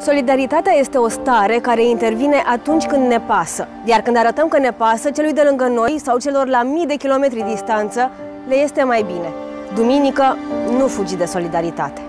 Solidaritatea este o stare care intervine atunci când ne pasă. Iar când arătăm că ne pasă, celui de lângă noi sau celor la mii de kilometri distanță, le este mai bine. Duminică, nu fugi de solidaritate.